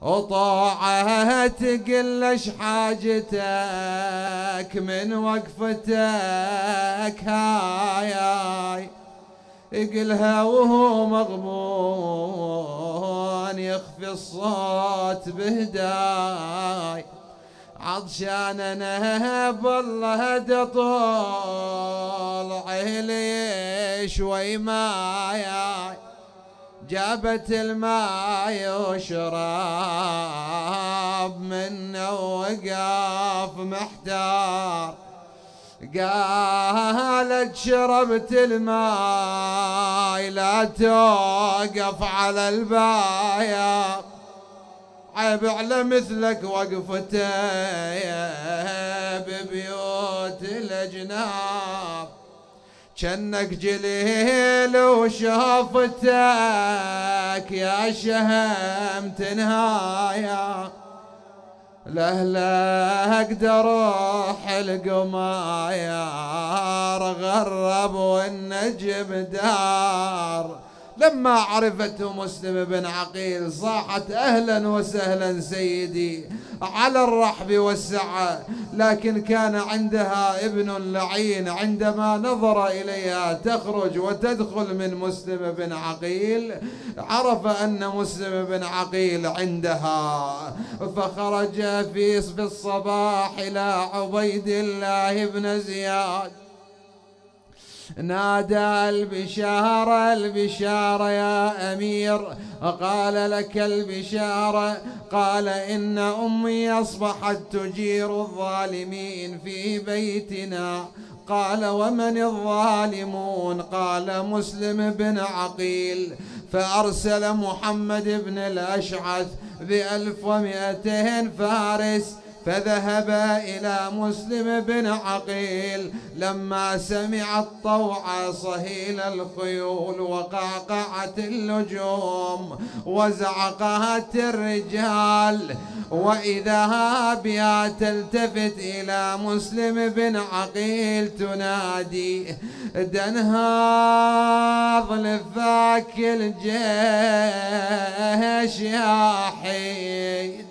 وطاعة تقلش حاجتك من وقفتك. هاي هاي. يقلها وهو مغمون يخفي الصوت بهداي. عطشان أنا بالله طول عيلي شوي ماي. جابت الماء وشراب منه وقاف محتار. قالت شربت الماء لا توقف على البايا عيب على مثلك وقفته ببيوت الاجناب جنك جليل وشافتك يا شهم تنهايا. له لا أقدر أروح القمايا غرب والنجم دار. لما عرفته مسلم بن عقيل صاحت أهلا وسهلا سيدي على الرحب والسعة لكن كان عندها ابن لعين عندما نظر إليها تخرج وتدخل من مسلم بن عقيل عرف أن مسلم بن عقيل عندها فخرج في الصباح إلى عبيد الله بن زياد. نادى البشارة البشارة يا أمير. قال لك البشارة قال إن أمي أصبحت تجير الظالمين في بيتنا. قال ومن الظالمون؟ قال مسلم بن عقيل. فأرسل محمد بن الأشعث بألف ومئتين فارس فذهب إلى مسلم بن عقيل. لما سمع الطوع صهيل الخيول وقعقعة اللجوم وزعقات الرجال. وإذا بها تلتفت إلى مسلم بن عقيل تنادي دنهاض لفاك الجيش يا حيد.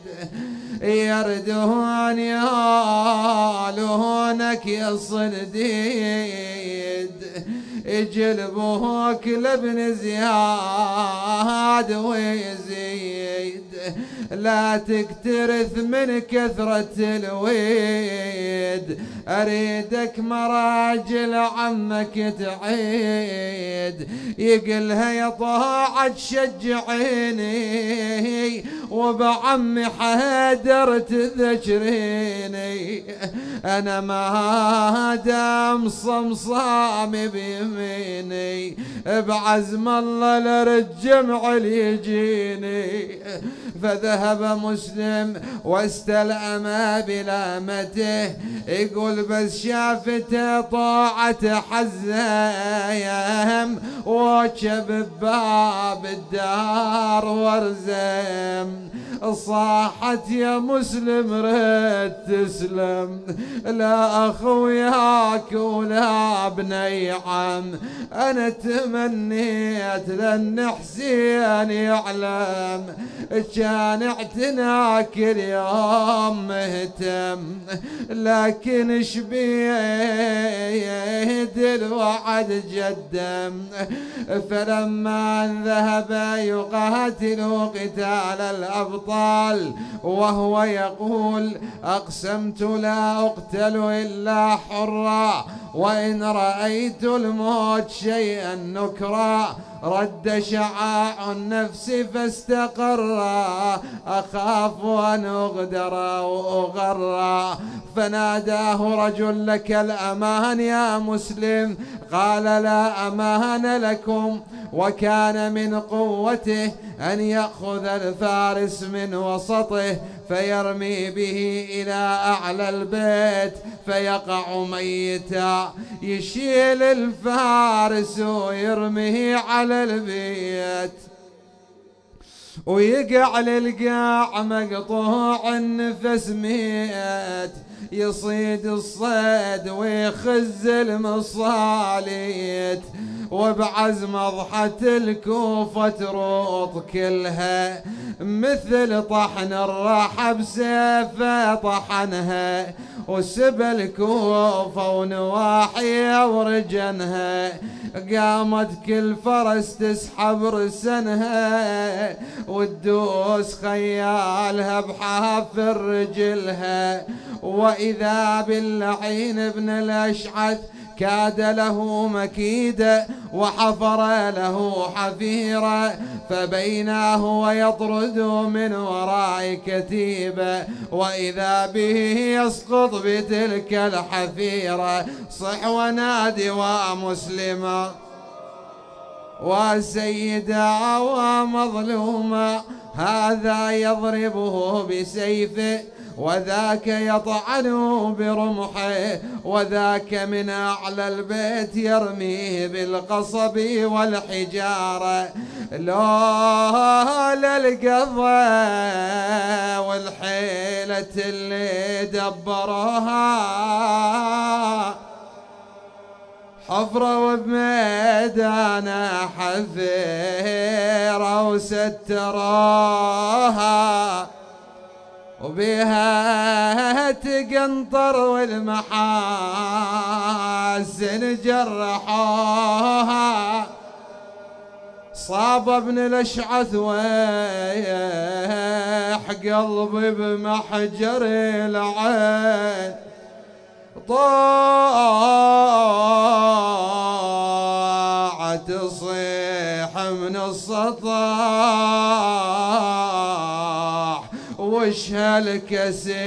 يالونك يا صنديد يجلبوك لابن زياد ويزيد. لا تكترث من كثرة الويد أريدك مراجل عمك تعيد. يقلها يا طاعة تشجعيني وبعمي حيدر تذكريني. أنا ما دام صمصامي بيميني بعزم الله لرجمع يجيني فذهب مسلم واستلأم بلامته. يقول بس شافته طاعة حزايم وشب باب الدار ورزم صاحت يا مسلم ريت تسلم. لا اخوياك ولا بني عم أنا تمنيت لأن حسين يعلم. اعتناك اليوم مهتم لكن شبيد الوعد جدم. فلما ذهب يقاتل قتال الأبطال وهو يقول أقسمت لا أقتل إلا حرا وإن رأيت الموت شيئا نكرا. رد شعاع النفس فاستقر. أخاف أن أغدر وأغر. فناداه رجل لك الأمان يا مسلم. قال لا أمان لكم. وكان من قوته أن يأخذ الفارس من وسطه فيرمي به إلى أعلى البيت فيقع ميتا. يشيل الفارس ويرميه على البيت ويقع للقاع مقطوع النفس ميت. يصيد الصيد ويخز المصاليت وبعزم اضحت الكوفة تروط كلها. مثل طحن الراحة بسيفه طحنها وسب الكوفة ونواحي ورجنها. قامت كل فرس تسحب رسنها وتدوس خيالها بحافر رجلها. وإذا باللعين ابن الأشعث كاد له مكيدا وحفر له حفيرا فبيناه ويطرد من وراء كتيبة وإذا به يسقط بتلك الحفيرة صح ونادي ومسلما وسيدا ومظلوما هذا يضربه بسيفه وذاك يطعن برمحه وذاك من أعلى البيت يرميه بالقصب والحجارة. لا للقضى والحيلة اللي دبروها. حفرة وبميدان حذيرة وستروها. وبها تقنطر والمحاسن جرحوها. صاب ابن الأشعث ويح قلبي بمحجر العين. طاعة تصيح من السطح وش هالكسيرة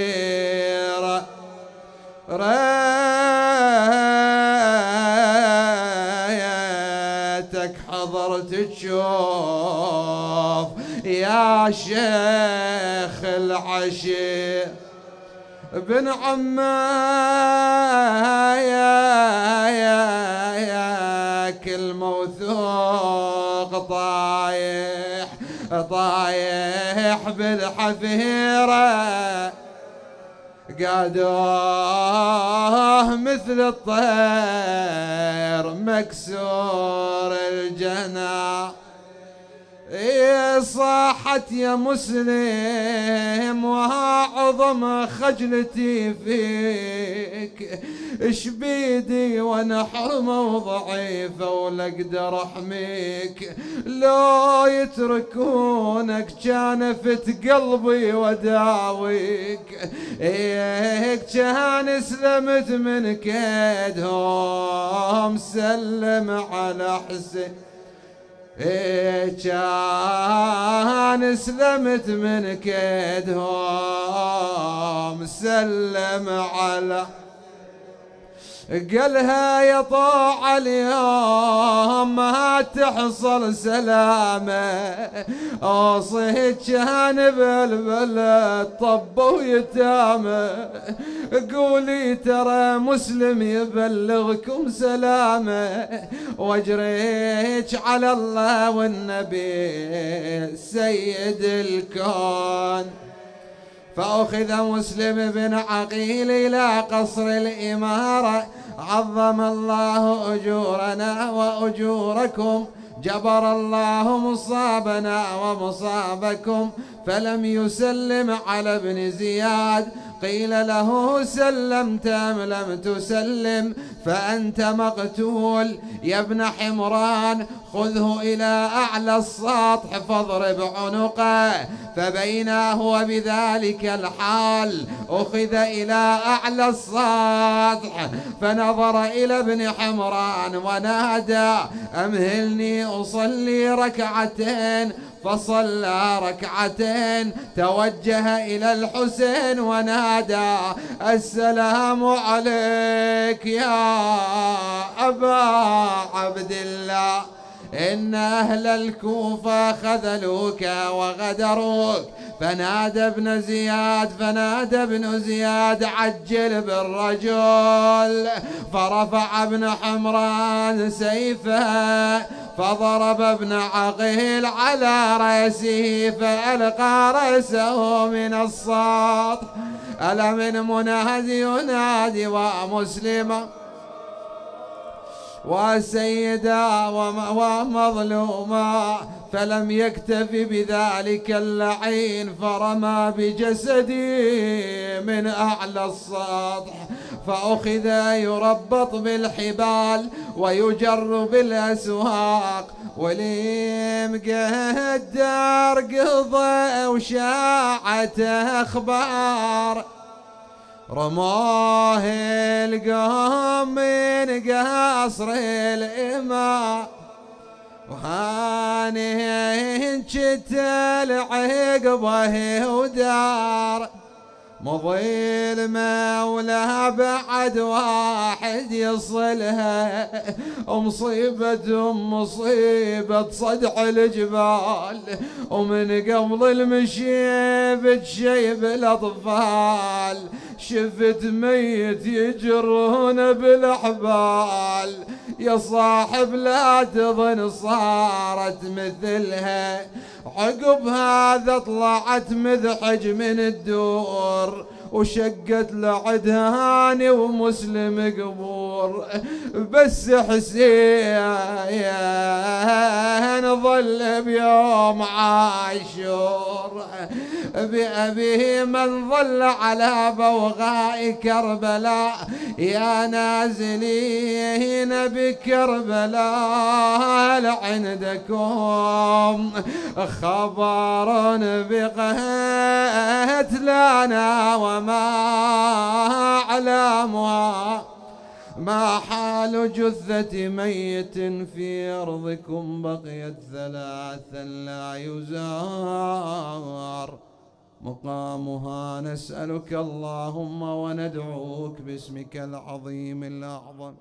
ريتك حضرت تشوف يا شيخ العشير بن عماياك الموثوق طايح طايح. بالحفيرة. قادوه مثل الطير مكسور الجناح صاحت يا مسلم وعظم خجلتي فيك. اش بيدي وأنا حرمة وضعيفة ولا أقدر أحميك. لو يتركونك كان فت قلبي وداويك. ايك كان سلمت من كيدهم سلم على حسين. كان سلمت من كيدهم سلم على قالها يا طاع اليوم ما تحصل سلامة. أوصيك كان بالبلد طب ويتامة. قولي ترى مسلم يبلغكم سلامة. واجريك على الله والنبي سيد الكون. فأخذ مسلم بن عقيل إلى قصر الإمارة. عظم الله أجورنا وأجوركم. جبر الله مصابنا ومصابكم. فلم يسلم على ابن زياد. قيل له سلمت أم لم تسلم؟ فأنت مقتول. يا ابن حمران خذه إلى أعلى السطح فاضرب عنقه. فبينا هو بذلك الحال أخذ إلى أعلى السطح. فنظر إلى ابن حمران ونادى أمهلني أصلي ركعتين. فصلى ركعتين توجه إلى الحسين ونادى السلام عليك يا أبا عبد الله إن أهل الكوفة خذلوك وغدروك فنادى ابن زياد فنادى ابن زياد عجل بالرجل. فرفع ابن حمران سيفه فضرب ابن عقيل على رأسه فألقى رأسه من السطح ألا من منادي ينادي ومسلمة وسيدا ومظلوما فلم يكتف بذلك اللعين فرمى بجسدي من أعلى السطح. فأخذ يربط بالحبال ويجر بالأسواق. وليم قدر قضى وشاعت أخبار. رماه القوم من قصر الإمام وهاني جت عقبه ودار. مضي ولا بعد واحد يصلها. مصيبة مصيبة صدع الجبال. ومن قبل المشي بتشيب الأطفال. شفت ميت يجرون بالأحبال. يا صاحب لا تظن صارت مثلها. عقب هذا طلعت مذحج من الدور. وشقت لعدهاني ومسلم قبور. بس حسين ظل بيوم عاشور بأبيه من ظل على بوغاء كربلاء يا نازلين بكربلاء لعندكم خبر بقتلنا وما أعلامها ما حال جثة ميت في أرضكم بقيت ثلاثا لا يزار. مقامها نسألك اللهم وندعوك باسمك العظيم الأعظم.